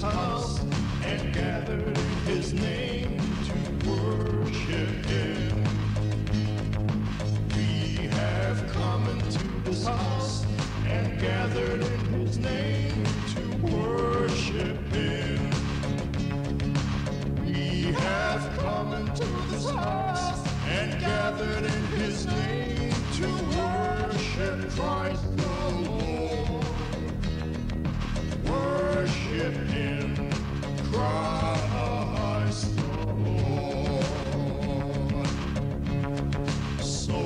his house and gathered in his name to worship him. We have come into this house and gathered in his name to worship him. We have come into this house and gathered in his name to worship Christ the Lord. Worship him, Christ the Lord. So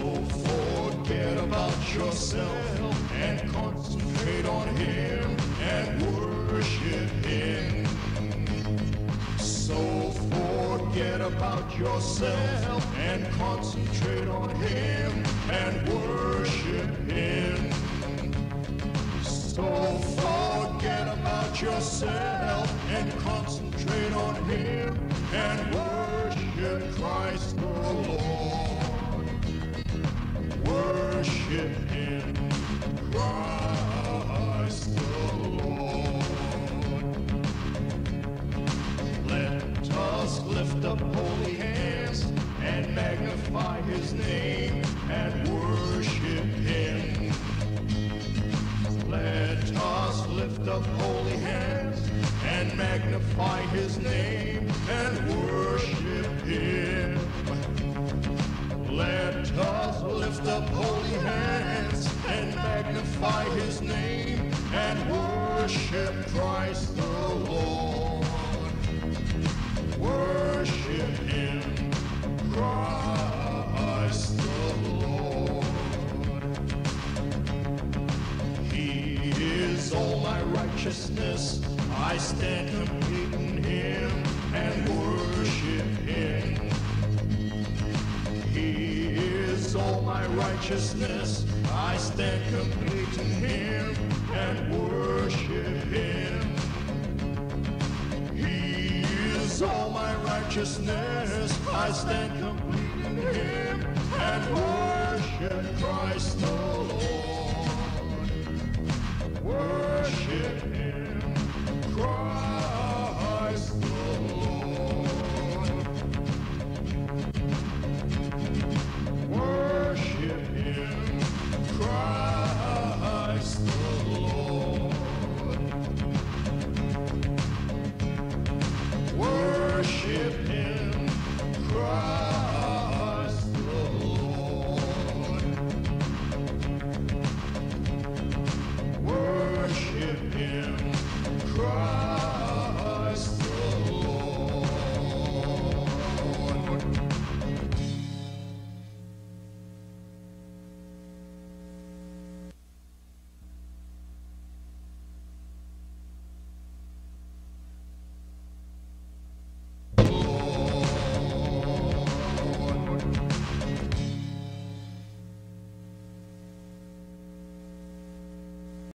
forget about yourself and concentrate on him and worship him. So forget about yourself and concentrate on him and worship him. So about yourself and concentrate on him and worship Christ the Lord. Worship him, Christ the Lord. Let us lift up holy hands and magnify his name and worship him. Let us lift up holy magnify his name and worship him. Let us lift up holy hands and magnify his name and worship Christ righteousness. I stand complete in him and worship him. He is all my righteousness. I stand complete in him and worship him. He is all my righteousness. I stand complete in him and worship Christ the Lord.